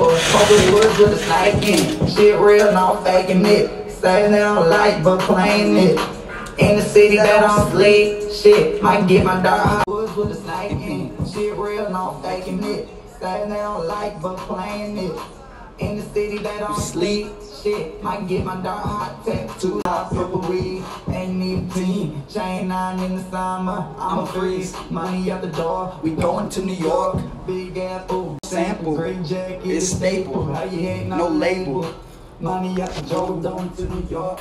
label. Smoking wood with a snake in it. Shit real, no faking it. Saying they don't like, but playing it. In the city that don't sleep, shit, might get my dog. Woods with a snake in it. Shit real, no faking it. Saying they don't like, but playing it. In the city that don't sleep, shit, might get my dog hot tattoo. Hot purple weed, ain't need a team. Chain nine in the summer, I'ma freeze. Money out the door, we going to New York. Big apple, sample, great jacket, It's staple. How you hating No label. Money out the door, we going to New York.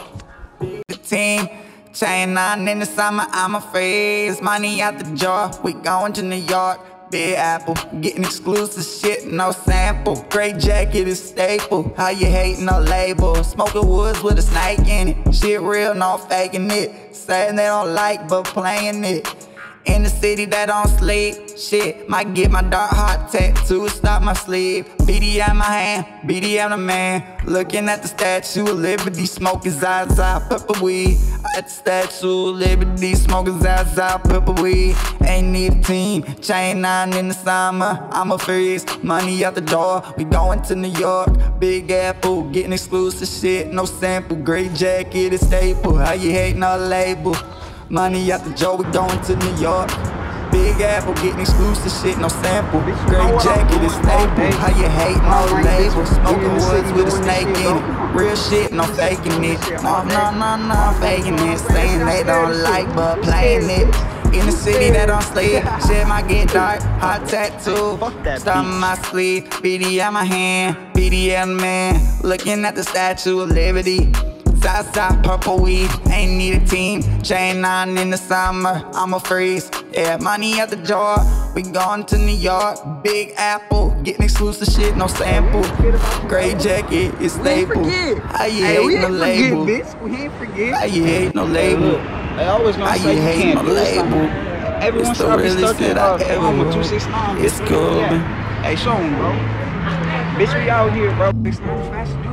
The team. Chain nine in the summer, I'm a freeze. Money out the jar, we going to New York. Big Apple, getting exclusive shit, no sample. Great jacket is staple. How you hating no label? Smoking woods with a snake in it. Shit real, no faking it. Saying they don't like, but playing it. In the city that don't sleep, shit, might get my dark hot tattoo, stop my sleep. BD on my hand, BD on the man. Looking at the Statue of Liberty, smoking Zaza, purple weed. At the Statue of Liberty, smoking Zaza, purple weed. Ain't need a team, chain nine in the summer. I'm a freeze, money out the door. We going to New York, Big Apple, getting exclusive shit, no sample. Great jacket is staple. How you hating no label? Money out the Joe, we going to New York. Big Apple getting exclusive shit, no sample. Great jacket is staple. How you hate no label? Smoking woods with a snake in it. Real shit, no faking it. No, no, no, no, faking it. Saying they don't like, but playing it. In the city that don't sleep, shit might get dark. Hot tattoo, stop my sleeve. BD on my hand, BD on the man. Looking at the Statue of Liberty. Southside purple weed, ain't need a team. Chain nine in the summer, I'm a freeze. Yeah, money at the jar, we going to New York. Big Apple, getting exclusive shit, no sample. Great jacket, it's We ain't forget. You Hey, we hate no ain't label? forget, bitch. We ain't forget. How you hate no label? They always gonna say you hate can't my label? Everyone It's the should be stuck in I uh, Oklahoma 269. It's cool, Yeah. man. Hey, show 'em, bro. Bitch, we out here, bro. It's not fashion.